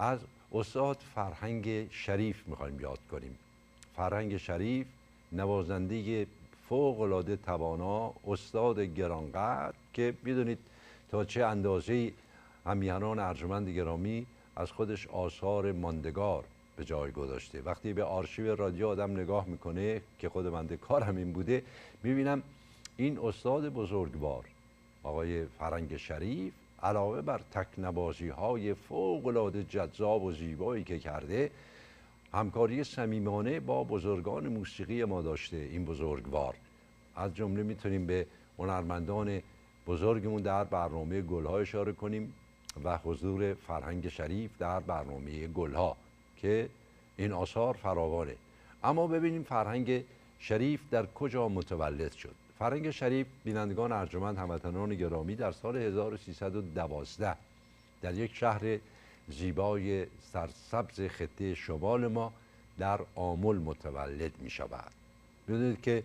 از استاد فرهنگ شریف می‌خوایم یاد کنیم. فرهنگ شریف نوازنده فوق العاده توانا استاد گرانقدر که می‌دونید تا چه اندازه همیهنان ارجمند گرامی از خودش آثار ماندگار به جای گذاشته. وقتی به آرشیو رادیو آدم نگاه می‌کنه که خود بنده کار همین بوده می‌بینم این استاد بزرگوار آقای فرنگ شریف علاوه بر تکنبازی های فوق جذاب و زیبایی که کرده همکاری صمیمانه با بزرگان موسیقی ما داشته این بزرگوار. از جمله می‌تونیم به هنرمندان بزرگمون در برنامه گلها اشاره کنیم و حضور فرهنگ شریف در برنامه گلها که این آثار فراوانه. اما ببینیم فرهنگ شریف در کجا متولد شد. فرهنگ شریف بینندگان ارجمند هموطنان گرامی در سال 1312 در یک شهر زیبای سرسبز خطه شمال ما در آمل متولد می شود بدونید که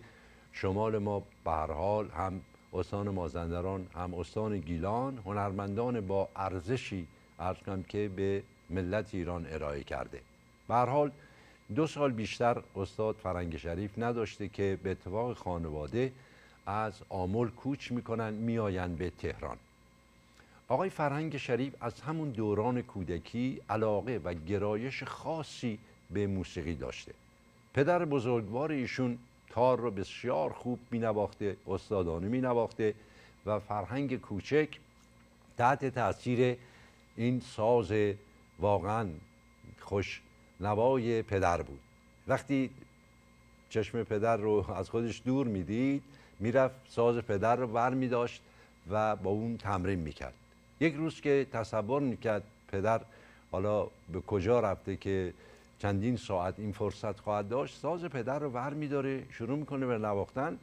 شمال ما به هر حال هم استان مازندران هم استان گیلان هنرمندان با ارزشی ارز که به ملت ایران ارائه کرده. به هر حال دو سال بیشتر استاد فرنگ شریف نداشته که به اتفاق خانواده از آمل کوچ می‌کنن میآیند به تهران. آقای فرهنگ شریف از همون دوران کودکی علاقه و گرایش خاصی به موسیقی داشته. پدر بزرگوار ایشون تار رو بسیار خوب می نواخته استادانه می نواخته و فرهنگ کوچک تحت تاثیر این ساز واقعا خوش نوای پدر بود. وقتی چشم پدر رو از خودش دور می‌دید می‌رفت ساز پدر رو ور می داشت و با اون تمرین می‌کرد. یک روز که تصور می‌کرد پدر حالا به کجا رفته که چندین ساعت این فرصت خواهد داشت ساز پدر رو ور میداره شروع می‌کنه به نواختن.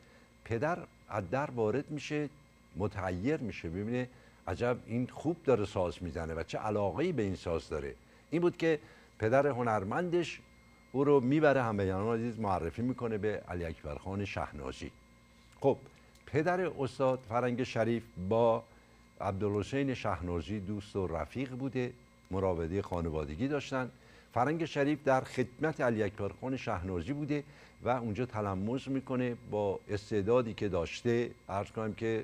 پدر از در وارد میشه متحیر میشه ببینه عجب این خوب داره ساز می‌زنه و چه علاقه به این ساز داره. این بود که پدر هنرمندش او رو می‌بره همه عزیز معرفی می‌کنه به علی اکبر خان شهنازی. خب پدر استاد فرنگ شریف با عبدالحسین شهنازی دوست و رفیق بوده مراوده خانوادگی داشتن. فرنگ شریف در خدمت علی اکبر خان شهنازی بوده و اونجا تلمز می‌کنه با استعدادی که داشته. عرض کنم که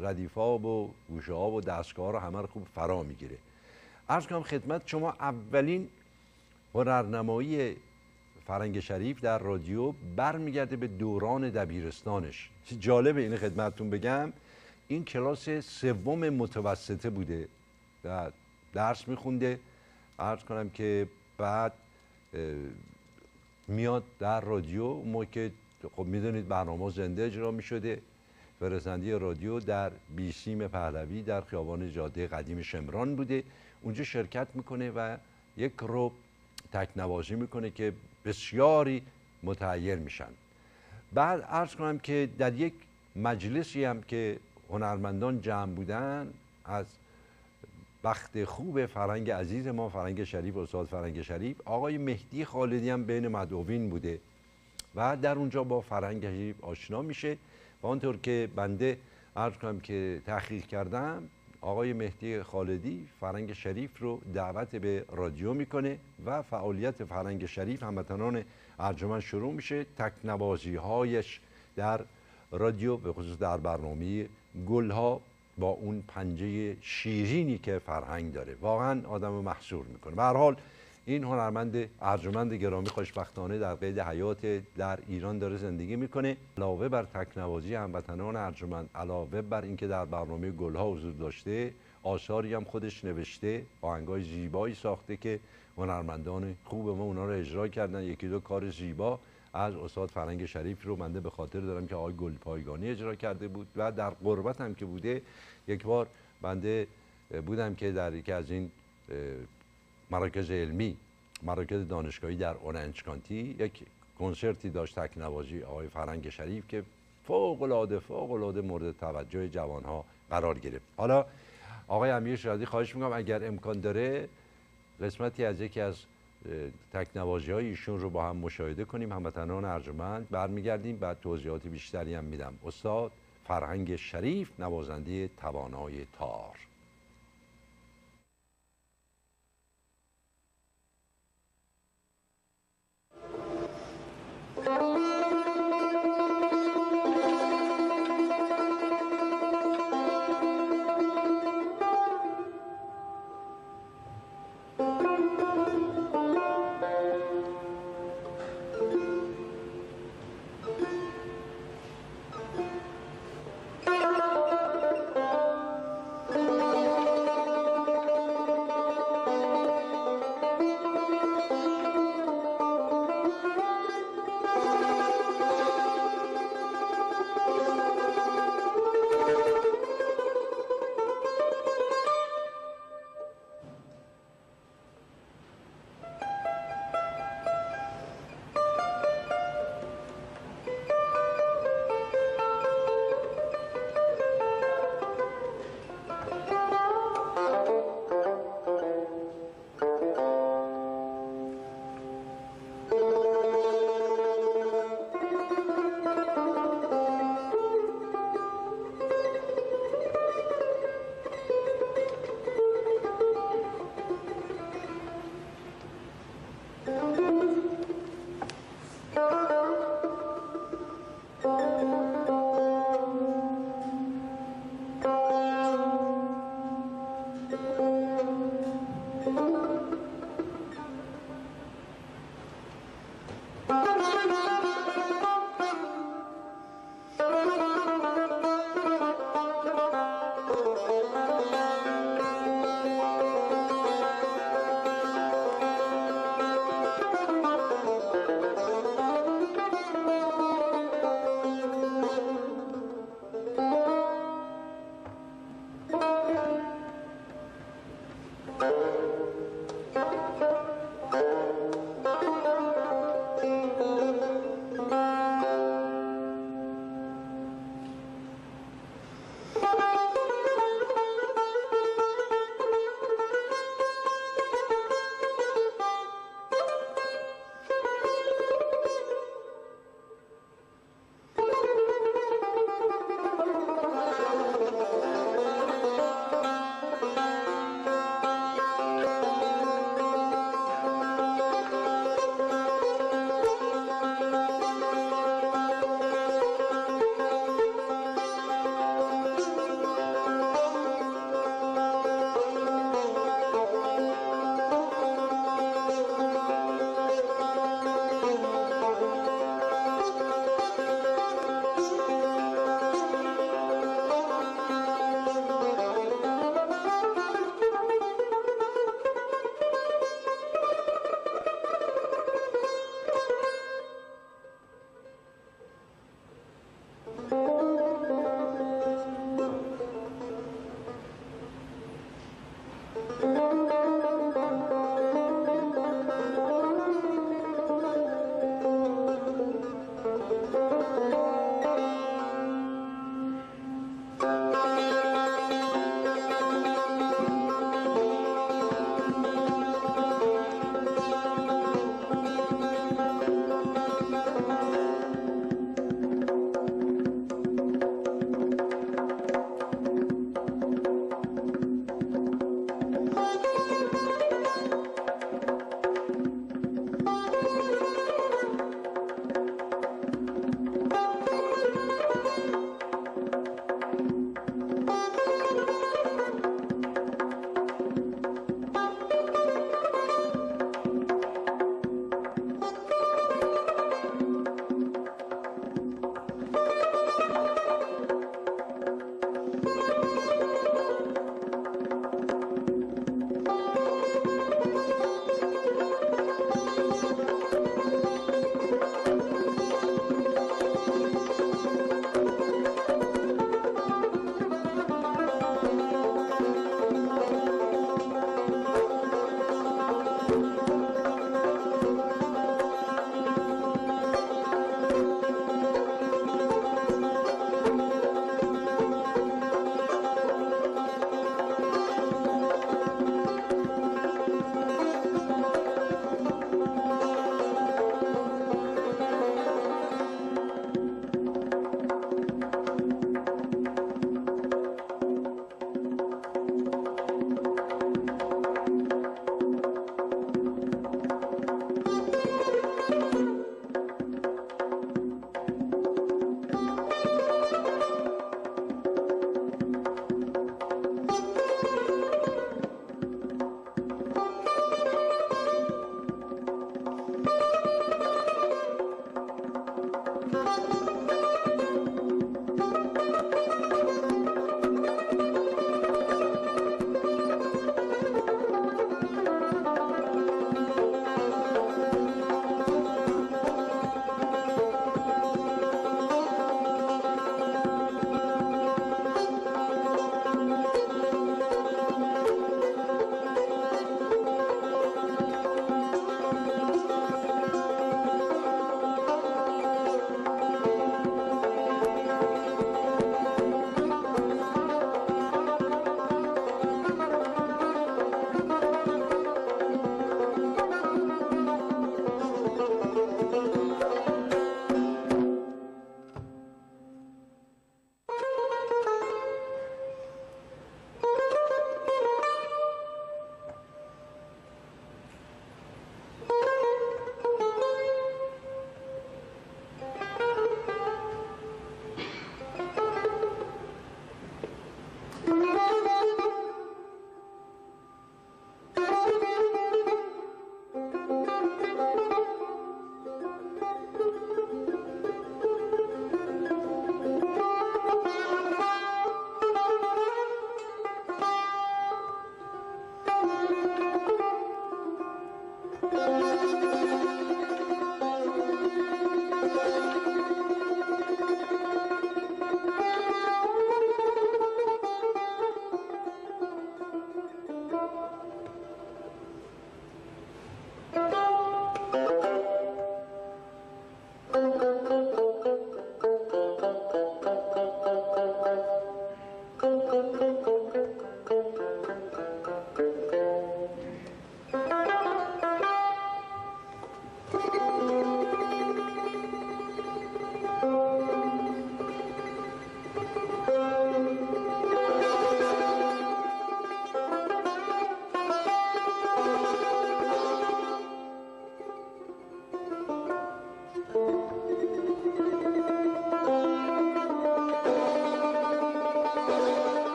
ردیفا و گوشه و دستگاه رو همه رو خوب فرا می‌گیره. عرض کنم خدمت شما اولین هنرنمایی فرنگ شریف در رادیو برمیگرده به دوران دبیرستانش. جالب این خدمتتون بگم. این کلاس سوم متوسطه بوده و درس میخونده. عرض کنم که بعد میاد در رادیو. موقع که خب می‌دونید برنامه زنده اجرا می‌شده. فرزندی رادیو در بیسیم پهلوی در خیابان جاده قدیم شمران بوده. اونجا شرکت می‌کنه و یک رو تکنوازی می‌کنه که بسیاری متحیر میشن. بعد عرض کنم که در یک مجلسی هم که هنرمندان جمع بودن از بخت خوب فرهنگ عزیز ما فرهنگ شریف استاد فرهنگ شریف آقای مهدی خالدی هم بین مدعوین بوده و در اونجا با فرهنگ شریف آشنا میشه. و آنطور که بنده عرض کنم که تحقیق کردم آقای مهدی خالدی فرهنگ شریف رو دعوت به رادیو می‌کنه و فعالیت فرهنگ شریف هموطنان ارجمند شروع میشه. تکنوازی هایش در رادیو به خصوص در برنامه گلها با اون پنجه شیرینی که فرهنگ داره. واقعا آدم محصور می‌کنه. به حال این هنرمند ارجمند گرامی خوشبختانه در قید حیات در ایران داره زندگی می‌کنه. علاوه بر تکنوازی هموطنان ارجمند علاوه بر اینکه در برنامه گلها حضور داشته آثاری هم خودش نوشته آهنگای زیبایی ساخته که هنرمندان خوب ما اونا رو اجرا کردن. یکی دو کار زیبا از استاد فرنگ شریف رو منده به خاطر دارم که آقای گل پایگانی اجرا کرده بود و در قربت هم که بوده یک بار بنده بودم که در یکی از این مراکز علمی مراکز دانشگاهی در اورنج کانتی یک کنسرتی داشت تکنوازی آقای فرنگ شریف که فوق العاده فوق العاده مورد توجه جوان ها قرار گرفت. حالا آقای امیر شادی خواهش می‌کنم اگر امکان داره قسمتی از یکی از تکنوازی های ایشون رو با هم مشاهده کنیم. هموطنان ارجمند برمیگردیم. بعد توضیحات بیشتری هم میدم. استاد فرهنگ شریف نوازنده توانای تار.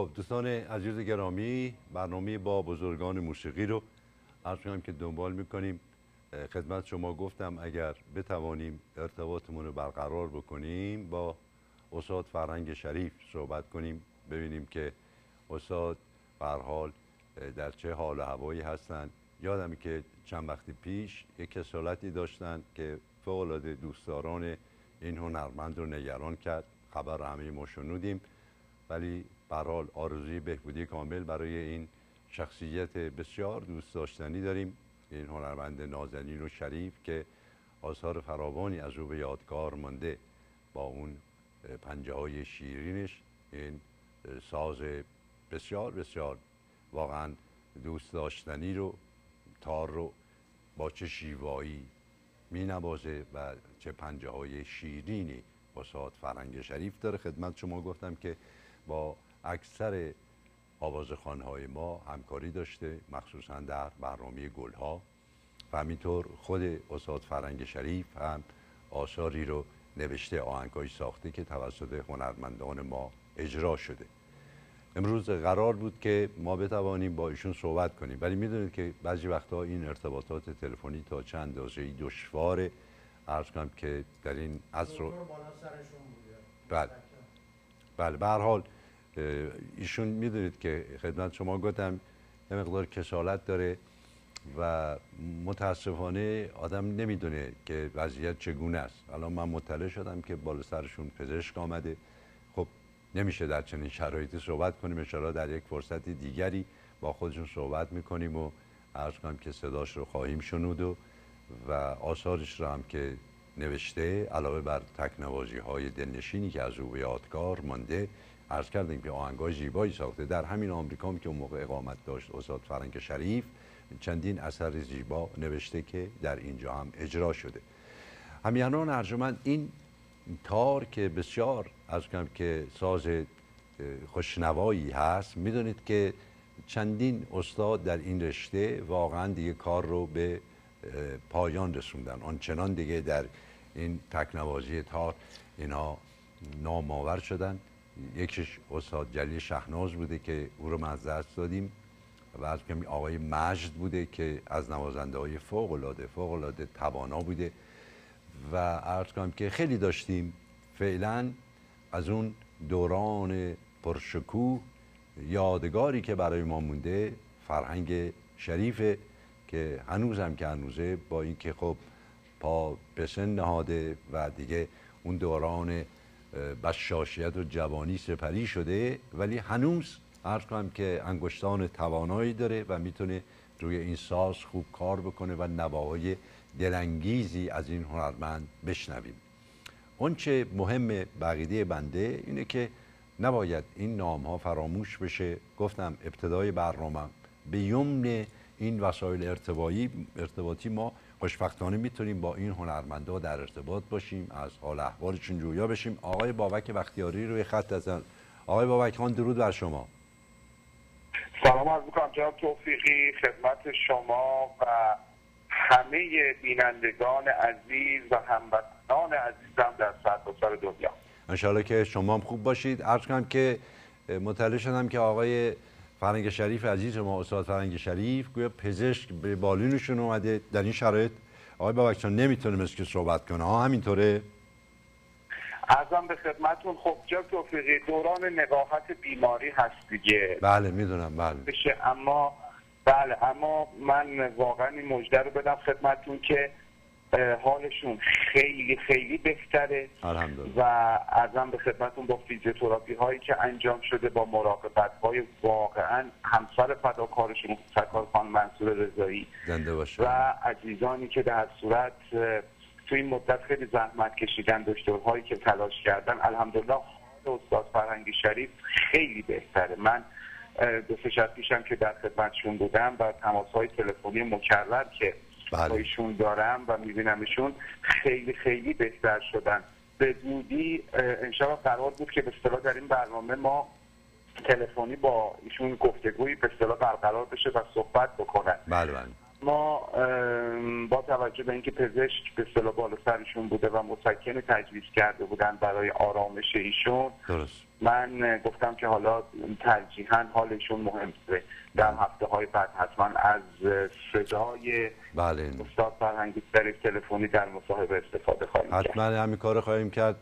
خب دوستان عزیز گرامی برنامه با بزرگان موسیقی رو عرض که دنبال می‌کنیم. خدمت شما گفتم اگر بتوانیم ارتباطمون رو برقرار بکنیم با استاد فرهنگ شریف صحبت کنیم ببینیم که استاد حال در چه حال و هوایی هستند. یادم که چند وقتی پیش یک کسالتی داشتن که فوق دوستداران این هنرمند رو نگران کرد. خبر همه ما شنودیم. ولی حال آرزوی بهبودی کامل برای این شخصیت بسیار دوست داشتنی داریم. این هنرمند نازنین و شریف که آثار فراوانی از او به یادگار مانده با اون پنجه های شیرینش. این ساز بسیار بسیار واقعا دوست داشتنی رو تار رو با چه شیوایی می و چه پنجه های شیرینی ساعت فرنگ شریف داره. خدمت شما گفتم که با اکثر آوازخانه های ما همکاری داشته مخصوصا در برنامه گلها. و همینطور خود استاد فرنگ شریف هم آثاری رو نوشته آهنگای ساخته که توسط هنرمندان ما اجرا شده. امروز قرار بود که ما بتوانیم با ایشون صحبت کنیم. ولی می‌دونید که بعضی وقتها این ارتباطات تلفنی تا چند اندازه دشواره عرض کنم که در این عصر بله. بله به حال ایشون می‌دونید که خدمت شما گفتم یه مقدار کسالت داره و متاسفانه آدم نمی‌دونه که وضعیت چگونه است. الان من مطلع شدم که بالا سرشون پزشک آمده. خب نمیشه در چنین شرایطی صحبت کنیم. ان در یک فرصت دیگری با خودشون صحبت می‌کنیم و عرض کنم که صداش رو خواهیم شنود و و آثارش رو هم که نوشته علاوه بر تکنوازی های دلنشینی که از او یادگار مانده عرض کردیم که آهنگای زیبایی ساخته. در همین آمریکا که اون موقع اقامت داشت استاد فرنگ شریف چندین اثر زیبا نوشته که در اینجا هم اجرا شده. همیانان ارجمند این تار که بسیار از کنم که ساز خوشنوایی هست می‌دونید که چندین استاد در این رشته واقعا دیگه کار رو به پایان رسوندن. آنچنان دیگه در این تکنوازی تار اینا نامآور شدن. یکیش استاد جلیل شهناز بوده که او رو ما از دست دادیم و از کمی آقای مجد بوده که از نوازنده های فوق العاده فوق العاده توانا بوده و عرض کنم که خیلی داشتیم. فعلا از اون دوران پرشکوه یادگاری که برای ما مونده فرهنگ شریفه که هنوزم که هنوزه با اینکه خب پا به سن نهاده و دیگه اون دوران بشاشیت و جوانی سپری شده ولی هنوز عرض کنم که انگشتان توانایی داره و می‌تونه روی این ساز خوب کار بکنه و نواهای دلانگیزی از این هنرمند بشنویم. چه مهم بقیده بنده اینه که نباید این نام ها فراموش بشه. گفتم ابتدای برنامه به یمن این وسایل ارتباطی ما خوشبختانه می‌تونیم با این هنرمندا در ارتباط باشیم از حال احوالشون جویا بشیم. آقای بابک بختیاری روی خط هستن آقای بابک خان درود بر شما. سلام عرض می‌کنم جناب توفیقی خدمت شما و همه بینندگان عزیز و هموطنان عزیزم در سرتاسر دنیا. انشاءالله که شما هم خوب باشید. عرض کنم که مطلع شدم که آقای فرنگ شریف عزیز ما استاد فرنگ شریف گویا پزشک به بالینشون اومده در این شرایط. آقای بابکچان نمی‌تونه مثل که صحبت کنه ها همینطوره. ارزم به خدمتون خب جا توفیقی دوران نقاهت بیماری هست دیگه. بله می‌دونم بله. بشه اما بله اما من واقعا این مجده رو بدم خدمتون که حالشون خیلی خیلی بهتره و ازم به خدمتون با فیزیوتراپی هایی که انجام شده با مراقبت های واقعا همسر فداکارشون سرکار خان منصور رضایی و عزیزانی که در صورت تو این مدت خیلی زحمت کشیدن دکترهایی که تلاش کردن الحمدلله استاد فرهنگی شریف خیلی بهتره. من دو سه پیشم که در خدمتشون بودم و تماس های تلفنی مکرر که بله. ایشون دارم و میبینمشون خیلی خیلی بهتر شدن. به زودی انشاءالله قرار بود که به اصطلاح در این برنامه ما تلفنی با ایشون گفتگویی به اصطلاح برقرار بشه و صحبت بکنن. بله بله. ما با توجه به اینکه پزشک به اصطلاح بالا سرشون بوده و مسکن تجویز کرده بودن برای آرامش ایشون درست من گفتم که حالا ترجیحا حالشون مهمه در بله. هفته های بعد حتما از صدای بله. استاد فرهنگی در تلفنی در مصاحبه استفاده خواهیم کرد حتما همین کار خواهیم کرد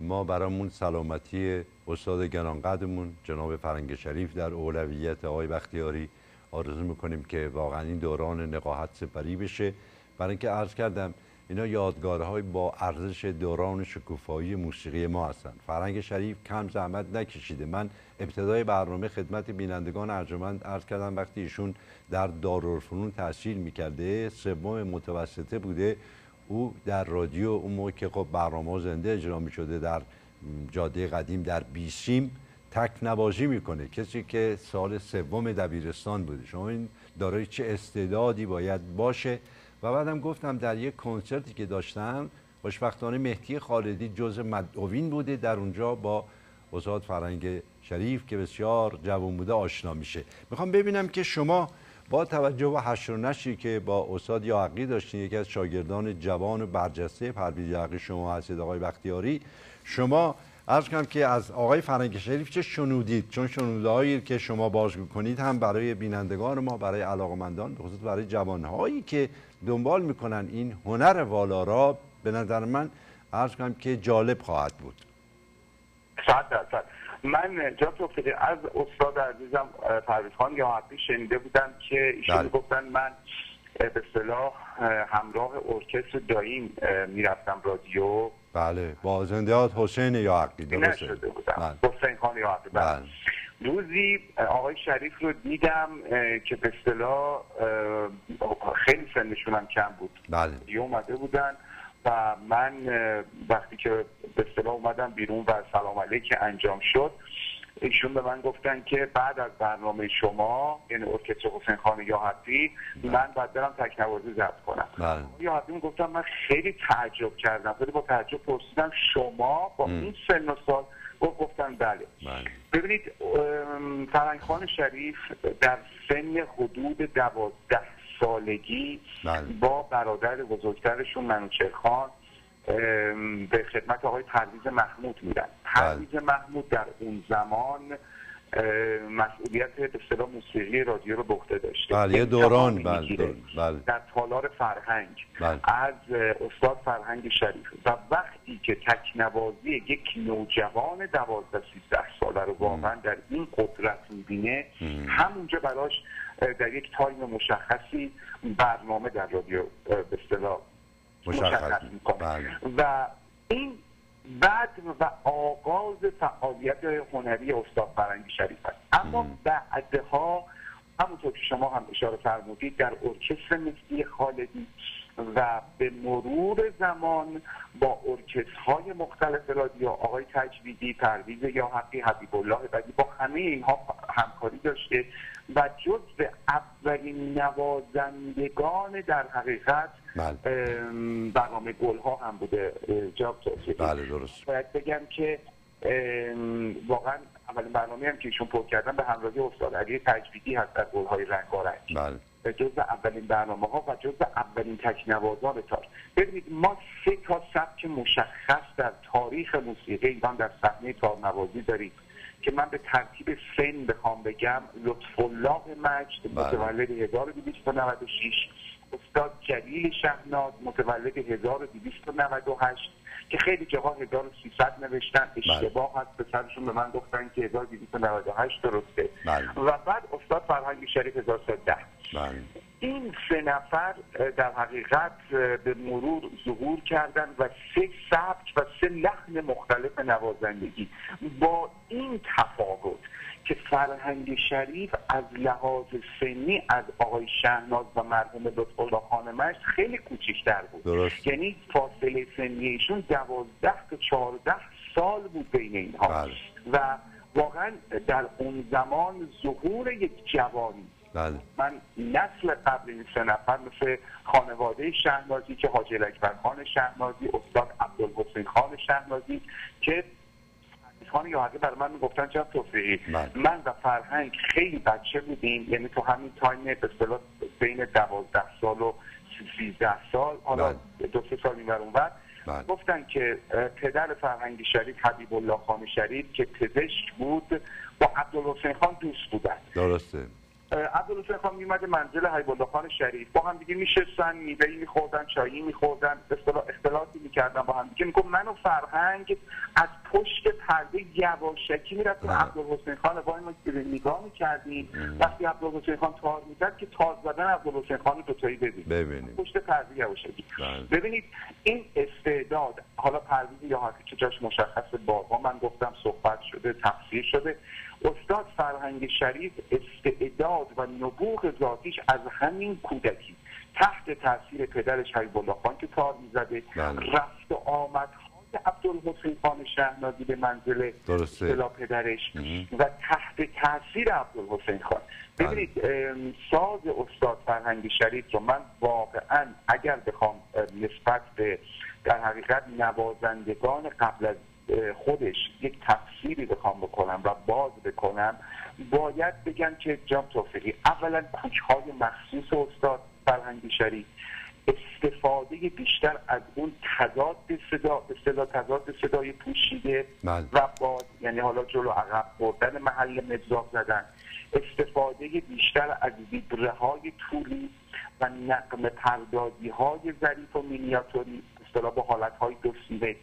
ما برامون سلامتی استاد گرانقدرمون جناب فرنگ شریف در اولویت آقای بختیاری آرزو می‌کنیم که واقعا این دوران نقاهت سپری بشه. برای اینکه عرض کردم اینا یادگارهای با ارزش دوران شکوفایی موسیقی ما هستن. فرنگ شریف کم زحمت نکشیده. من ابتدای برنامه خدمت بینندگان ارجمند عرض کردم وقتی ایشون در دارالفنون تحصیل می‌کرده سوم متوسطه بوده. او در رادیو اون موقع که خب برنامه زنده اجرا می شده در جاده قدیم در بیسیم تک نوازی می‌کنه. کسی که سال سوم دبیرستان بوده. شما این دارای چه استعدادی باید باشه؟ و بعدم گفتم در یک کنسرتی که داشتم خوشبختانه مهدی خالدی جز مدعوین بوده. در اونجا با استاد فرنگ شریف که بسیار جوان بوده آشنا میشه. می‌خوام ببینم که شما با توجه به حشر و نشی که با استاد یاقی داشتین یکی از شاگردان جوان و برجسته پرویز یاقی شما هستید آقای بختیاری شما عرض کنم که از آقای فرنگ شریف چه شنودید؟ چون شنودهایی که شما بازگو کنید هم برای بینندگان ما برای علاقمندان به خصوص برای جوانهایی که دنبال می‌کنن این هنر والا را به نظر من عرض کنم که جالب خواهد بود. صد درصد. من جا افتاده از استاد عزیزم پرویز خان یا شنیده بودم که ایشون بله. گفتن من به صلاح همراه ارکستر دایم می‌رفتم رادیو بله با زندیات حسین یا حقی درسته بودم بله. حسین خان یا حقی بله. بله. روزی آقای شریف رو دیدم که به اصطلاح خیلی سنشون هم کم بود بله اومده بودن و من وقتی که به اصطلاح اومدم بیرون و سلام علیک انجام شد ایشون به من گفتن که بعد از برنامه شما یعنی ارکستر حسین خان یا حدی بله. من باید برم تکنوازی ضبط کنم. یا گفتم من خیلی تعجب کردم خیلی با تعجب پرسیدم شما با این سن و سال گفت گفتن بله, بله. ببینید فرنگ خان شریف در سن حدود دوازده سالگی بله. با برادر بزرگترشون منوچر خان به خدمت آقای پرویز محمود میرن پرویز بله. محمود در اون زمان مسئولیت به اصطلاح موسیقی رادیو رو بخته داشته. بله دوران. بله, بله. در تالار فرهنگ. بله. از استاد فرهنگ شریف. و وقتی که تکنوازی یک نوجوان دوازده سیزده ساله رو واقعا در این قدرت می‌بینه همونجا براش در یک تایم مشخصی برنامه در رادیو به اصطلاح مشخص می‌کنه. بله. و این بعد و آغاز فعالیت هنری استاد فرهنگ شریف است. اما بعدها همونطور که شما هم اشاره فرمودید در ارکستر مهدی خالدی و به مرور زمان با ارکسترهای مختلف رادیو آقای تجویدی پرویز یاحقی حبیب الله بدیعی با همه اینها همکاری داشته و جز اولین نوازندگان در حقیقت بله. برنامه گل ها هم بوده جاب بله درست. باید بگم که واقعا اولین برنامه هم که ایشون پر کردن به همراهی استاد علی تجویدی هست در گل های رنگارنگ. بله. جز اولین برنامه ها و جز اولین تکنوازان تار ببینید ما سه تا سبک مشخص در تاریخ موسیقی ایران در صحنه تارنوازی داریم که من به ترتیب سن بخوام بگم. لطف الله مجد بله. متولد 1296 استاد جلیل شهناز متولد 1298 که خیلی جاها 1300 نوشتن بله. اشتباه هست به سرشون به من گفتن که 1298 درسته بله. و بعد استاد فرهنگ شریف 1110 بله. این سه نفر در حقیقت به مرور ظهور کردن و سه سبک و سه لحن مختلف نوازندگی با این تفاوت که فرهنگ شریف از لحاظ سنی از آقای شهناز و مرحوم لطفالله خانمش خیلی کوچکتر بود درست. یعنی فاصله سنی ایشون دوازده تا چهارده سال بود بین اینها بله. و واقعا در اون زمان ظهور یک جوانی بله. من نسل قبل این سه نفر مثل خانواده شهنازی که حاجی اکبر خان شهنازی استاد عبدالحسین خان شهنازی که خان یا حقی برای من می‌گفتن چرا توفیقی بله. من و فرهنگ خیلی بچه بودیم یعنی تو همین تایم به اصطلاح بین دوازده سال و سیزده سال حالا بله. دو سه سال این اونور بله. گفتن که پدر فرهنگی شریف حبیب الله خان شریف که پزشک بود با عبدالحسین خان دوست بودن درسته عبدالحسین خان میمد منزل حیب خان شریف. با هم دیگه میشستن میوه میخوردن چایی میخوردن اختلاطی می‌کردن با هم دیگه. میگم من و فرهنگ از پشت پرده یواشکی می‌رفتیم. عبدالحسین خان با ما نگاه می‌کردیم. وقتی عبدالحسین خان تار می‌کرد که تار زدن عبدالحسین خان دوتایی ببینیم ببینیم. پشت پرده یواشکی. بله. ببینید این استعداد حالا پرویز یا که جاش مشخص بارها من گفتم صحبت شده تفسیر شده. استاد فرهنگ شریف استعداد و نبوغ ذاتیش از همین کودکی. تحت تاثیر پدرش حبیب الله خان که کار می‌زده. بله. رفت و آمد. عبدالحسین خان شهنازی به منزل اصطلاح پدرش و تحت تاثیر عبدالحسین خان. بله. ببینید ساز استاد فرهنگ شریف رو من واقعا اگر بخوام نسبت به در حقیقت نوازندگان قبل از خودش یک تفسیری بخوام بکنم و باز بکنم باید بگم که جام توفیقی اولا کوچهای مخصوص استاد فرهنگی شریف استفاده بیشتر از اون تضاد صدا اصطلاح تضاد صدای پوشیده بله. و باز یعنی حالا جلو عقب بردن محل مزاق زدن استفاده بیشتر از ویبره های طولی و نقم پردازی های ظریف و مینیاتوری اصطلاح با حالت های دو سیمه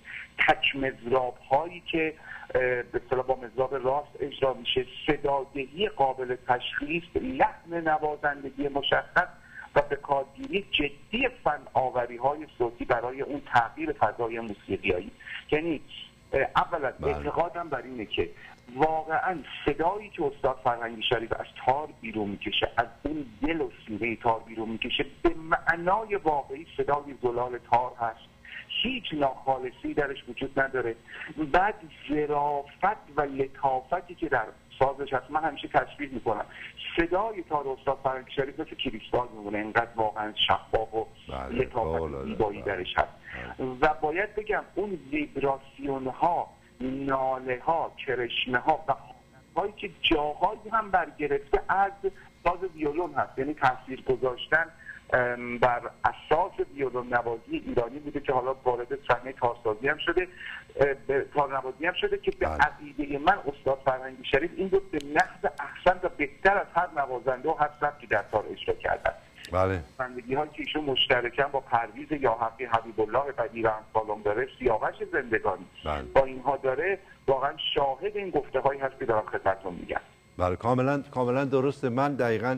تک مزراب هایی که به اصطلاح با مزراب راست اجرا میشه. صدادهی قابل تشخیص لحن نوازندگی مشخص و به کارگیری جدی فن آوری های صوتی برای اون تغییر فضای موسیقیایی. یعنی اولا بله. اعتقادم بر اینه که واقعا صدایی که استاد فرهنگی شریف از تار بیرون می‌کشه از اون دل و سینه تار بیرون می‌کشه به معنای واقعی صدای زلال تار هست. هیچ ناخالصی درش وجود نداره. بعد زرافت و لطافتی که در سازش هست من همیشه تشبیه می‌کنم. صدای تار استاد فرنگ شریف مثل کریستال میمونه اینقدر واقعا شفاف و بله، لطافت زیبایی درش هست. بله. و باید بگم اون ویبراسیون ها ناله ها کرشمه ها و هایی که جاهایی هم برگرفته از ساز ویولون هست. یعنی تاثیر گذاشتن بر اساس ویولون نوازی ایرانی بوده که حالا وارد صحنه کارسازی هم شده کارنوازی هم شده که به بله. عقیده من استاد فرهنگی شریف این بود به نحو احسن و بهتر از هر نوازنده و هر سبکی در کار اجرا کردن بله. بندگی هایی که ایشون مشترکن با پرویز یا حقی حبیب الله بدیر سالم داره سیاوش زندگانی. بله. با اینها داره واقعا شاهد این گفته هایی هست که دارم خدمتتون میگم. بله. کاملا کاملا درسته. من دقیقا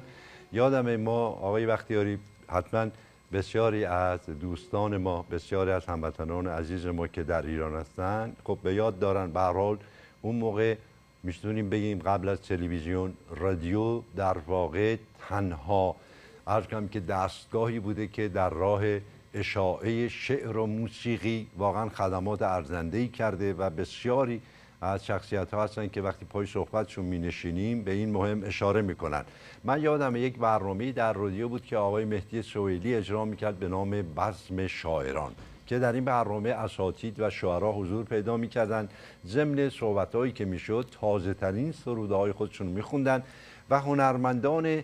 یادم ما آقای وقتیاری حتما بسیاری از دوستان ما بسیاری از هموطنان عزیز ما که در ایران هستن خب به یاد دارن. به اون موقع می‌تونیم بگیم قبل از تلویزیون رادیو در واقع تنها. عرض کنم که دستگاهی بوده که در راه اشاعه شعر و موسیقی واقعا خدمات ارزنده کرده و بسیاری از شخصیت ها هستن که وقتی پای صحبتشون می نشینیم به این مهم اشاره می‌کنن. من یادم یک برنامه در رادیو بود که آقای مهدی سویلی اجرا می‌کرد به نام بزم شاعران که در این برنامه اساتید و شعرا حضور پیدا می‌کردن. ضمن صحبت هایی که می‌شد تازه ترین سروده های خودشون میخوندن و هنرمندان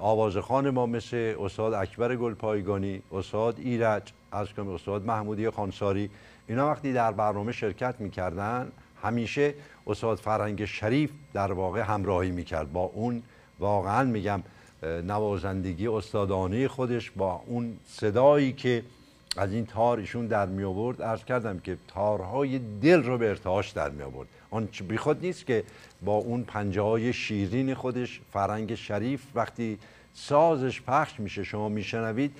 آوازخان ما مثل استاد اکبر گلپایگانی استاد ایرج از استاد محمودی خانساری اینا وقتی در برنامه شرکت می‌کردن همیشه استاد فرنگ شریف در واقع همراهی می‌کرد با اون. واقعا میگم نوازندگی استادانه خودش با اون صدایی که از این تار ایشون در می آورد عرض کردم که تارهای دل رو به ارتعاش در می آورد آن بیخود نیست که با اون پنجه های شیرین خودش فرنگ شریف وقتی سازش پخش میشه شما میشنوید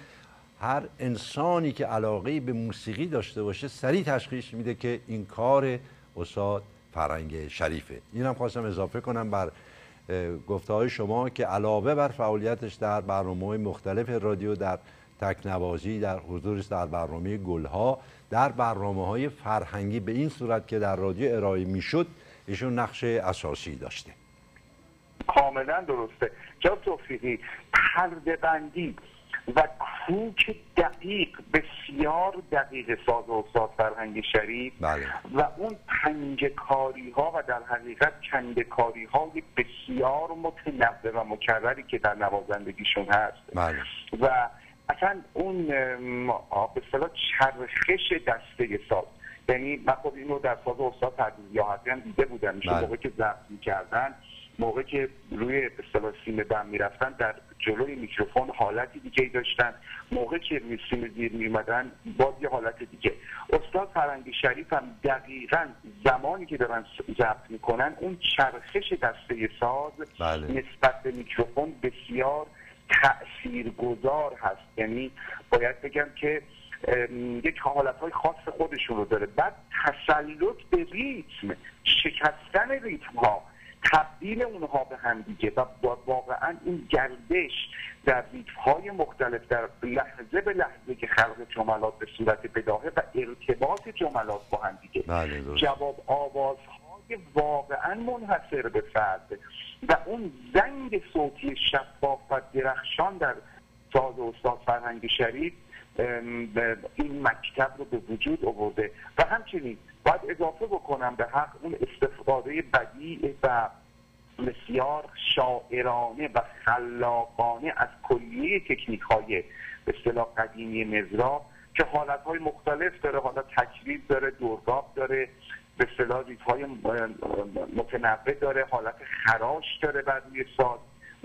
هر انسانی که علاقه به موسیقی داشته باشه سریع تشخیص میده که این کار استاد فرنگ شریفه. اینم خواستم اضافه کنم بر گفته های شما که علاوه بر فعالیتش در برنامه مختلف رادیو در تکنوازی در حضورش در برنامه گلها در برنامه های فرهنگی به این صورت که در رادیو ارائه می‌شد ایشون نقش اساسی داشته. کاملا درسته. جا توفیقی پرده بندی و کوک دقیق بسیار دقیق ساز و استاد فرهنگ شریف بله. و اون پنج کاری ها و در حقیقت چند کاری های بسیار متنوع و مکرری که در نوازندگیشون هست بله. و اصلا اون به صلاح چرخش دسته ساز یعنی من خود اینو در ساز استاد یا هم دیده بودم میشه بله. موقع که ضبط می‌کردن موقع که روی اصطلاح سیم بم می‌رفتن در جلوی میکروفون حالتی دیگه داشتن. موقع که روی سیم زیر میمدن باز یه حالت دیگه. استاد فرنگی شریف هم دقیقا زمانی که دارن ضبط می‌کنن اون چرخش دسته ساز بله. نسبت به میکروفون بسیار تاثیرگذار هست. یعنی باید بگم که یک حالت های خاص خودشون رو داره. بعد تسلط به ریتم شکستن ریتم ها تبدیل اونها به هم دیگه و واقعا این گردش در های مختلف در لحظه به لحظه که خلق جملات به صورت بداهه و ارتباط جملات با هم دیگه. بله جواب آوازهای واقعا منحصر به فرد. و اون زنگ صوتی شفاف و درخشان در ساز استاد فرهنگ شریف این مکتب رو به وجود آورده. و همچنین باید اضافه بکنم به حق اون استفاده بدیع و بسیار شاعرانه و خلاقانه از کلیه تکنیک های به اصطلاح قدیمی مزراب که حالت های مختلف داره. حالا تکریب داره دورگاب داره به اصطلاح های متنوع داره حالت خراش داره بر روی ساز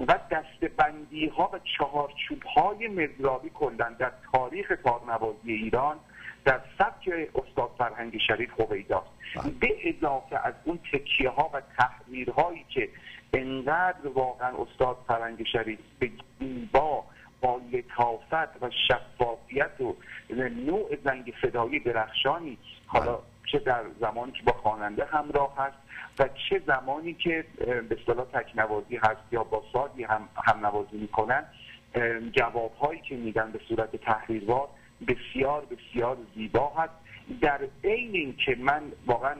و دستبندی ها و چهارچوب های مزرابی کلن در تاریخ کارنوازی ایران در سبک استاد فرهنگ شریف خوبیداست بله. به اضافه از اون تکیه ها و هایی که انقدر واقعا استاد فرهنگ شریف به با با لطافت و شفافیت و نوع زنگ صدایی درخشانی حالا بله. چه در زمانی که با خواننده همراه هست و چه زمانی که به اصطلاح تکنوازی هست یا با سادی هم, هم نوازی می‌کنن جواب هایی که میدن به صورت تحریروار بسیار بسیار زیبا هست. در عین اینکه من واقعا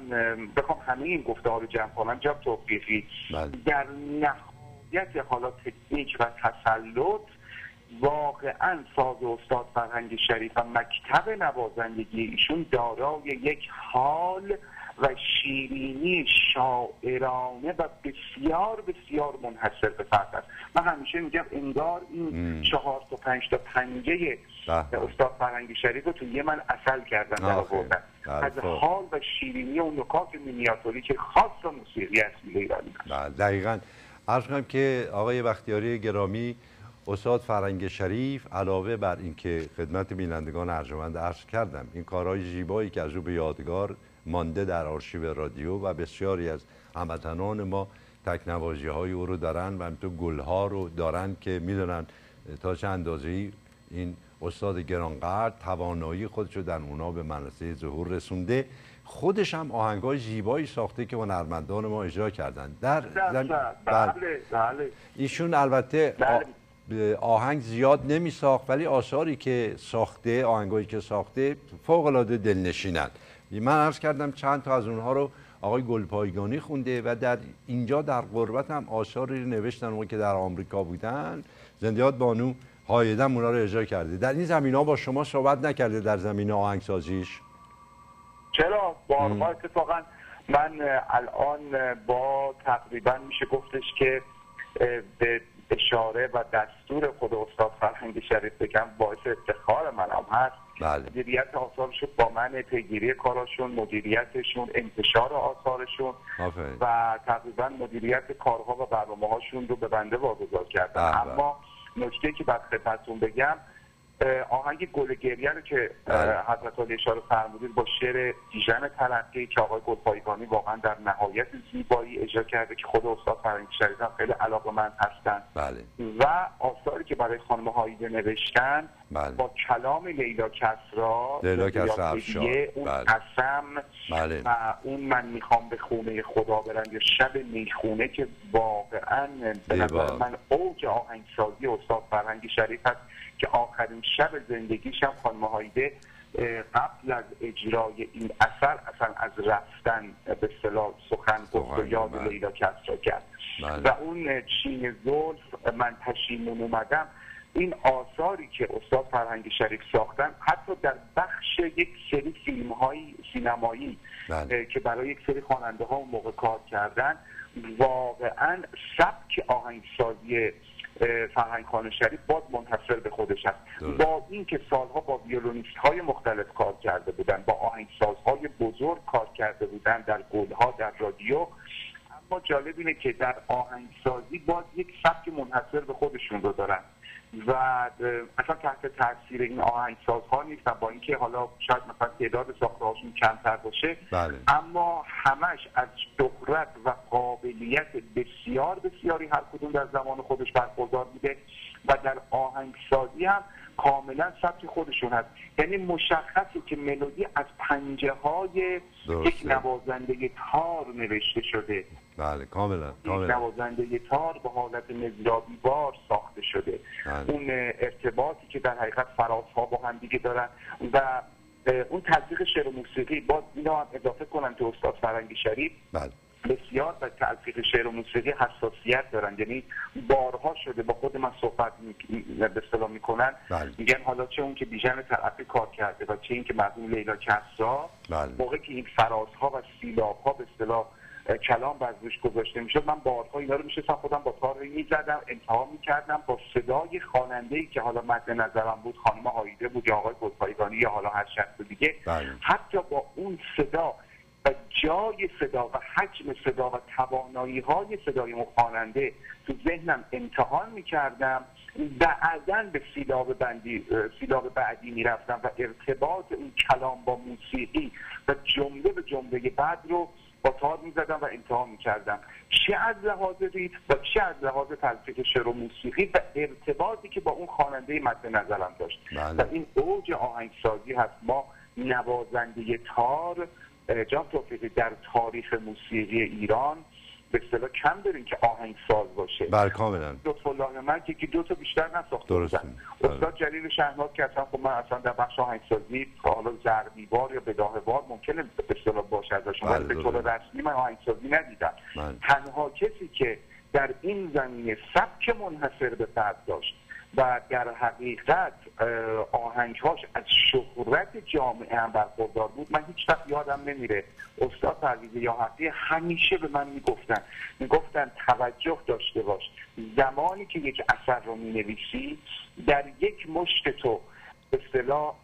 بخوام همه این گفته ها رو جمع کنم جاب توفیقی بله. در نهایت حالا تکنیک و تسلط واقعا ساز استاد فرهنگ شریف و مکتب نوازندگی ایشون دارای یک حال و شیرینی شاعرانه و بسیار بسیار منحصر به فرد است. من همیشه میگم انگار این چهار تا پنج تا پنجه استاد فرهنگ شریف رو توی من اصل کردن در آوردن. از خب. حال و شیرینی و نکات مینیاتوری که خاص موسیقی اصلی ایرانی. بله، دقیقا. عرض کنم که آقای بختیاری گرامی استاد فرنگ شریف علاوه بر اینکه خدمت بینندگان ارجمند عرض کردم این کارهای زیبایی که از او به یادگار مانده در آرشیو رادیو و بسیاری از هموطنان ما تکنوازی های او رو دارن و همینطور گل ها رو دارن که می‌دونن تا چه اندازه این استاد گرانقدر توانایی خودش رو در اونا به منصه ظهور رسونده خودش هم آهنگ های زیبایی ساخته که هنرمندان ما اجرا کردن در بله, بله. بله. ایشون البته. آهنگ زیاد نمی ساخت ولی آثاری که ساخته آهنگایی که ساخته فوق العاده دلنشینند من عرض کردم چند تا از اونها رو آقای گلپایگانی خونده و در اینجا در غربت هم آثاری نوشتن اون که در آمریکا بودن زندیات بانو هایدم اونا رو اجرا کرده در این زمین ها با شما صحبت نکرده در زمین آهنگسازیش. چرا؟ بارها اتفاقا من الان با تقریبا میشه گفتش که به اشاره و دستور خود استاد فرهنگ شریف بگم باعث افتخار منم هست. بله. مدیریت آثارشون با من پیگیری کاراشون مدیریتشون انتشار آثارشون و تقریبا مدیریت کارها و برنامه هاشون رو به بنده واگذار کردن بله. اما نکته که بعد خدمتتون بگم آهنگ گل گریه رو که بله. حضرت علی اشاره فرمودید با شعر دیژن تلقی که آقای گلپایگانی واقعا در نهایت زیبایی اجرا کرده که خود استاد فرنگی شریف هم خیلی علاقه من هستن بله. و آثاری که برای خانم هایده نوشتن بله. با کلام لیلا کسرا لیلا کسرا اون بله. قسم بله. و اون من می‌خوام به خونه خدا برم یا شب می‌خونه که واقعا به نظر من اوج آهنگسازی استاد فرهنگی شریف هست که آخرین شب زندگیش هم خانم هایده قبل از اجرای این اثر اصلا از رفتن به صلاح سخن گفت و یاد لیلا کسرا کرد بله. و اون چین زلف من پشیمون اومدم این آثاری که استاد فرهنگ شریف ساختن حتی در بخش یک سری فیلم های سینمایی بله. که برای یک سری خواننده ها موقع کار کردن واقعا سبک آهنگسازی فرهنگ خان شریف باز منتصر به خودش هست. با اینکه سالها با ویولونیست های مختلف کار کرده بودن با آهنگسازهای بزرگ کار کرده بودن در گلها در رادیو اما جالب اینه که در آهنگسازی باز یک سبک منحصر به خودشون رو دارن. و اصلا تحت تاثیر این آهنگساز ها نیستن با اینکه حالا شاید مثلا تعداد ساخته هاشون کمتر باشه بله. اما همش از شهرت و قابلیت بسیار بسیاری هر کدوم در زمان خودش برخوردار بوده و در آهنگسازی هم کاملا سبک خودشون هست. یعنی مشخصه که ملودی از پنجه های یک نوازنده تار نوشته شده. بله کاملا کاملا نوازنده تار به حالت مزرابی بار ساخته شده بله. اون ارتباطی که در حقیقت فرازها با هم دیگه دارن و اون تلفیق شعر و موسیقی باز اینا هم اضافه کنم که استاد فرنگی شریف بله. بسیار به تلفیق شعر و موسیقی حساسیت دارن یعنی بارها شده با خود من صحبت به اصطلاح می‌کنن بله. میگن حالا چه اون که بیژن طرفی کار کرده و چه این که مرحوم لیلا کسا بله. موقع که این فرازها و سیلابها به اصطلاح کلام بر روش گذاشته می‌شد من بارها اینا رو میشستم خودم با تار می‌زدم انتها می‌کردم با صدای خواننده ای که حالا مد نظرم بود خانم هایده بود یا آقای گلپایگانی یا حالا هر شخص دیگه بله. حتی با اون صدا و جای صدا و حجم صدا و توانایی های صدای اون خواننده تو ذهنم امتحان می‌کردم بعدا به سیلاب بندی سیلاب بعدی می‌رفتم و ارتباط اون کلام با موسیقی و جمله به جمله بعد رو با تار می‌زدم و امتحان می‌کردم. چه از لحاظ ریت و چه از لحاظ تلفیق شعر و موسیقی و ارتباطی که با اون خواننده مد نظرم داشت. بله. و این اوج آهنگسازی هست. ما نوازنده تار جان توفیقی در تاریخ موسیقی ایران به اصطلاح کم داریم که آهنگ ساز باشه. بله کاملا. لطف الله من که دو تا بیشتر نساخته بودن بله. استاد جلیل شهناز که اصلا خب من اصلا در بخش آهنگسازی حالا زردیوار یا بداهوار ممکنه به اصطلاح باشه ازشون ولی به طور رسمی من آهنگسازی ندیدم. بله. تنها کسی که در این زمینه سبک منحصر به فرد داشت و در حقیقت آهنگهاش از شهرت جامعه هم برخوردار بود. من هیچ وقت یادم نمیره استاد پرویز یا حقی همیشه به من می‌گفتن می‌گفتن توجه داشته باش. زمانی که یک اثر رو می‌نویسی در یک مشت تو اصطلاح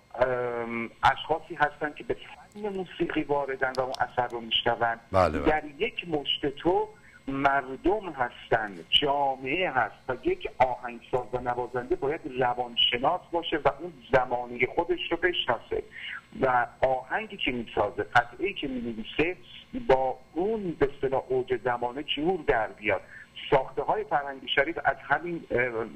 اشخاصی هستن که به فن موسیقی واردن و اون اثر رو میشنون. بله، بله. در یک مشت تو مردم هستند جامعه هست و یک آهنگساز و نوازنده باید روانشناس باشه و اون زمانی خودش رو بشناسه. و آهنگی که می‌سازه قطعه که می‌نویسه با اون به اصطلاح اوج زمانه جور در بیاد؟ ساخته های فرهنگی شریف از همین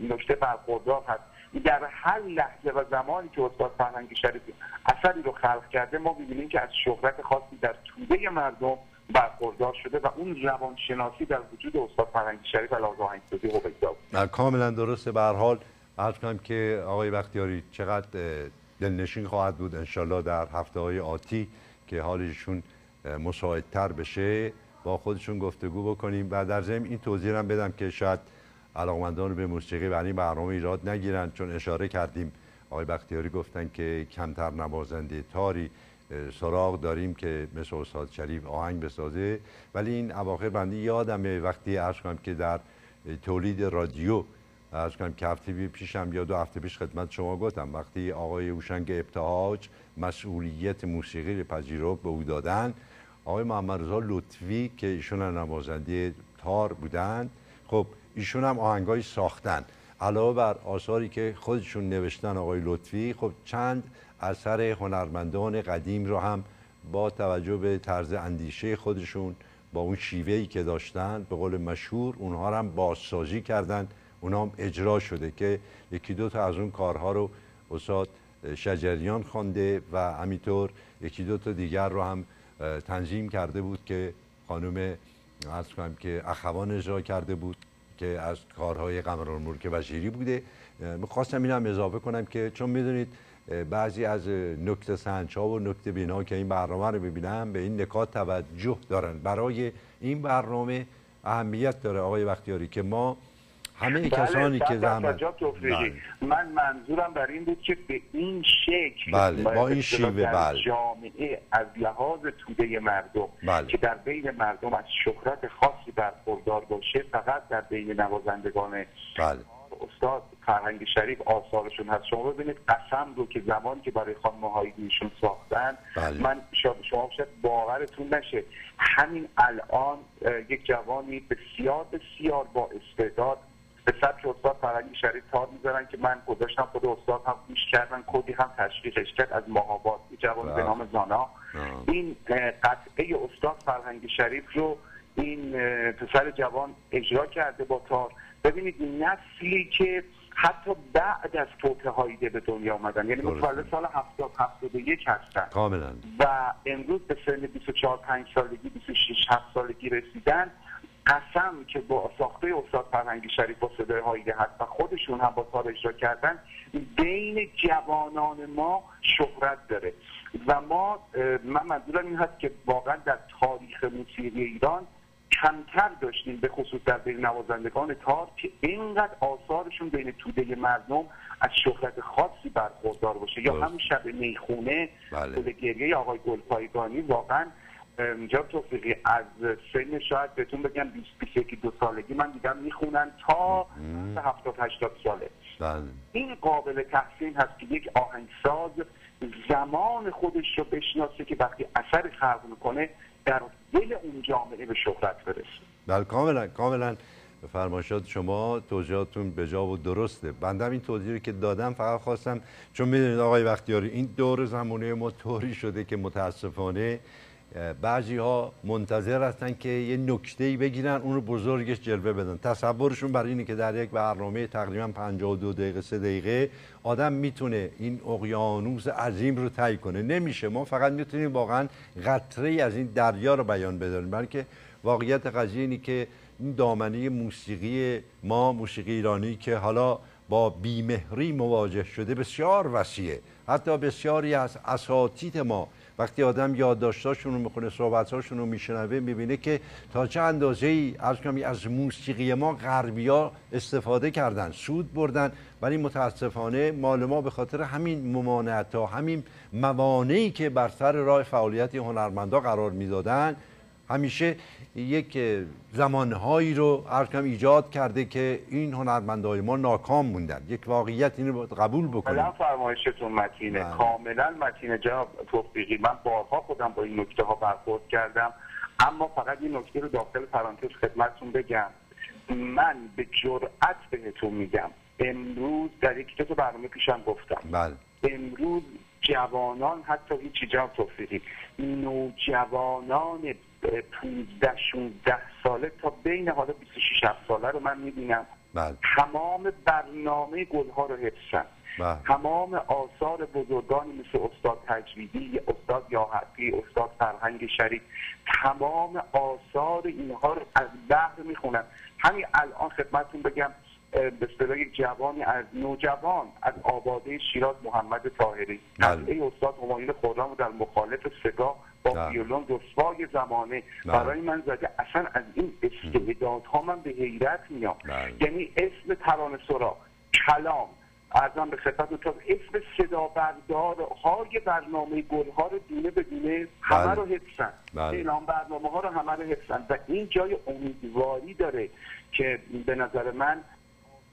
نکته برخوردار هست. در هر لحظه و زمانی که استاد فرهنگی شریف اثری رو خلق کرده ما می‌بینیم که از شهرت خاصی در توده مردم برخوردار شده و اون روانشناسی در وجود استاد فرهنگی شریف علاوه آهنگسازی هویدا کاملا درسته. به هر حال عرض کنم که آقای بختیاری چقدر دلنشین خواهد بود انشالله در هفته های آتی که حالشون مساعدتر بشه با خودشون گفتگو بکنیم و در ضمن این توضیح هم بدم که شاید علاقمندان به موسیقی و این برنامه ایراد نگیرن چون اشاره کردیم. آقای بختیاری گفتن که کمتر نوازنده تاری سراغ داریم که مثل استاد شریف آهنگ بسازه. ولی این اواخر بندی یادمه وقتی عرض کنم که در تولید رادیو عرض کنم که هفته پیشم یا دو هفته پیش خدمت شما گفتم وقتی آقای اوشنگ ابتهاج مسئولیت موسیقی رو پذیرو به او دادن آقای محمد رضا لطفی که ایشون نوازنده تار بودن خب ایشون هم آهنگای ساختن. علاوه بر آثاری که خودشون نوشتن آقای لطفی خب چند اثر هنرمندان قدیم رو هم با توجه به طرز اندیشه خودشون با اون شیوهی که داشتن به قول مشهور اونها رو هم بازسازی کردن. اونها هم اجرا شده که یکی دو تا از اون کارها رو استاد شجریان خوانده و همینطور یکی دو تا دیگر رو هم تنظیم کرده بود که خانم از کنم که اخوان اجرا کرده بود که از کارهای قمران وزیری بوده. می‌خواستم این هم اضافه کنم که چون می‌دونید بعضی از نکته سنجا و نکته بینا که این برنامه رو ببینم به این نکات توجه دارن برای این برنامه اهمیت داره آقای وقتیاری که ما همه بله، کسانی که زحمت بله. من منظورم بر این بود که به این شکل بله با این شیوه بله جامعه از لحاظ توده مردم بله. که در بین مردم از شهرت خاصی برخوردار باشه فقط در بین نوازندگان بله استاد فرهنگ شریف آثارشون هست. شما ببینید قسم رو که زمانی که برای خانم هایی ساختن بله. من شما شاید باورتون نشه. همین الان یک جوانی بسیار بسیار با استعداد به سبک استاد فرهنگ شریف تار می‌ذارن که من گذاشتم خود استاد هم گوش کردن کدی هم تشویقش کرد از مهاباد جوانی به بله. نام زانا. این قطعه استاد فرهنگ شریف رو این پسر جوان اجرا کرده با تار ببینید نسلی که حتی بعد از توته هایده به دنیا آمدن یعنی متولد سال 70 71 هستن. کاملا. و امروز به سن 24 5 سالگی 26 7 سالگی رسیدن. قسم که با ساخته استاد فرهنگی شریف با صدای هایده هست و خودشون هم با تار اجرا کردن بین جوانان ما شهرت داره. و ما من منظورم این هست که واقعا در تاریخ موسیقی ایران کمتر داشتیم به خصوص در بین نوازندگان تار که اینقدر آثارشون بین توده مردم از شهرت خاصی برخوردار باشه یا همین شب می‌خونه بله. گریه آقای گلپایگانی واقعا جا توفیقی از سن شاید بهتون بگم 20 21 دو سالگی من دیدم می‌خونن تا 70 80 ساله بله. این قابل تحسین هست که یک آهنگساز زمان خودش رو بشناسه که وقتی اثر خلق می‌کنه در دل اون جامعه به شهرت برسه. بله کاملا کاملا فرمایشات شما توضیحاتون به جا و درسته. بندم این توضیحی که دادم فقط خواستم چون می‌دونید آقای وقتیاری این دور زمانه ما طوری شده که متاسفانه بعضی ها منتظر هستن که یه نکته ای بگیرن اون رو بزرگش جلوه بدن. تصورشون برای اینه که در یک برنامه تقریبا 52 دقیقه 3 دقیقه آدم می‌تونه این اقیانوس عظیم رو طی کنه. نمیشه. ما فقط می‌تونیم واقعا قطره ای از این دریا رو بیان بداریم. بلکه واقعیت قضیه اینی که این دامنه موسیقی ما موسیقی ایرانی که حالا با بیمهری مواجه شده بسیار وسیعه. حتی بسیاری از اساتید ما وقتی آدم یادداشتاشون رو می‌خونه صحبتاشون رو میشنوه می‌بینه که تا چه اندازه ای از موسیقی ما غربیا استفاده کردن سود بردن. ولی متاسفانه مال ما به خاطر همین ممانعت ها همین موانعی که بر سر راه فعالیت هنرمندا قرار می‌دادن همیشه یک زمانهایی رو ارکم ایجاد کرده که این هنرمندهای ما ناکام موندن. یک واقعیت این رو قبول بکنیم. کاملا فرمایشتون متینه. بله. کاملا متینه جناب توفیقی. من بارها خودم با این نکته ها برخورد کردم. اما فقط این نکته رو داخل پرانتز خدمتتون بگم. من به جرأت بهتون میگم. امروز در یک تو برنامه پیشم گفتم. بله. امروز جوانان حتی هیچی جناب توفیقی نوجوانان 15 16 ساله تا بین حالا 26 ساله رو من می‌بینم بله. تمام برنامه گلها رو حفظن بله. تمام آثار بزرگانی مثل استاد تجویدی استاد یاحقی استاد فرهنگ شریف تمام آثار اینها رو از بحر می‌خونن همین الان خدمتتون بگم به اصطلاح یک جوانی از نوجوان از آباده شیراز محمد طاهری بله. استاد همایون خرم در مخالف سگاه با بله. ویولون رسوای زمانه. بله. برای من زده. اصلا از این استعدادها من به حیرت میام. بله. یعنی اسم ترانه سرا کلام. ارزم به خدمت تا اسم صدا بردار های برنامه گل ها رو دونه به دونه همه رو حفظن. اعلام برنامه ها رو همه رو حفظن. و این جای امیدواری داره که به نظر من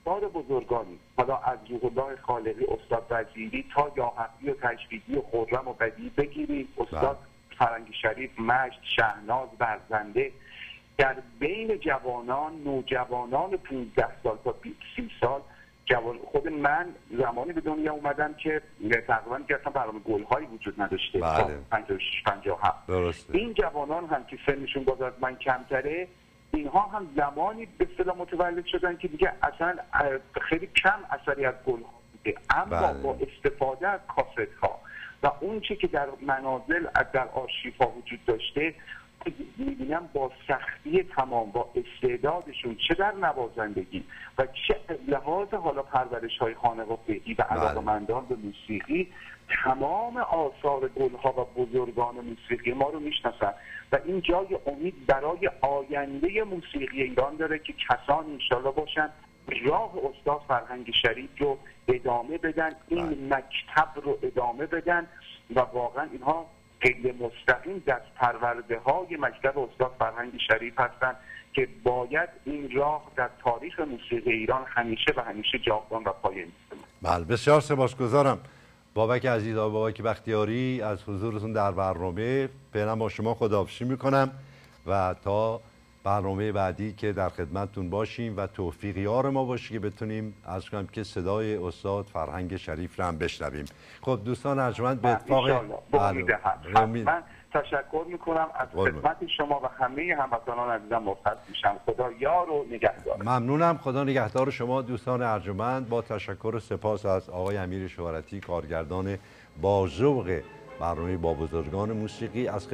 آثار بزرگانی حالا از روح الله خالقی استاد وزیری تا یاحقی و تجویدی و خرم و بدی بگیرید استاد فرنگی شریف مشت شهناز برزنده در بین جوانان نوجوانان 15 سال تا 30 سال جوان خود من زمانی به دنیا اومدم که تقریبا که اصلا برنامه گل هایی وجود نداشته. بله. 56 57 این جوانان هم که سنشون باز از من کمتره اینها هم زمانی به اصطلاح متولد شدن که دیگه اصلا خیلی کم اثری از گل بوده. اما بله. با استفاده از کاست ها و اون چی که در منازل در آرشیف ها وجود داشته می‌بینم با سختی تمام با استعدادشون چه در نوازندگی و چه لحاظ حالا پرورش های و بهی و بله. علاقمندان به موسیقی تمام آثار گلها و بزرگان موسیقی ما رو می‌شناسن و این جای امید برای آینده موسیقی ایران داره که کسان انشالله باشن راه استاد فرهنگ شریف رو ادامه بدن این بله. مکتب رو ادامه بدن و واقعا اینها غیر مستقیم دست پرورده های مکتب استاد فرهنگ شریف هستند که باید این راه در تاریخ موسیقی ایران همیشه و همیشه جاودان و پایه بله بسیار سپاسگزارم. بابک عزیز و بابک بختیاری از حضورتون در برنامه. فعلا با شما خداحافظی می‌کنم و تا برنامه بعدی که در خدمتتون باشیم و توفیق یار ما باشه که بتونیم از کنم که صدای استاد فرهنگ شریف رو هم بشنویم. خب دوستان ارجمند به اتفاق من تشکر می‌کنم از خدمت شما و همه هموطنان عزیزم مرخص میشم. خدا یار و نگهدار. ممنونم. خدا نگهدار شما دوستان ارجمند. با تشکر و سپاس از آقای امیر شوارتی کارگردان با ذوق برنامه با بزرگان موسیقی. از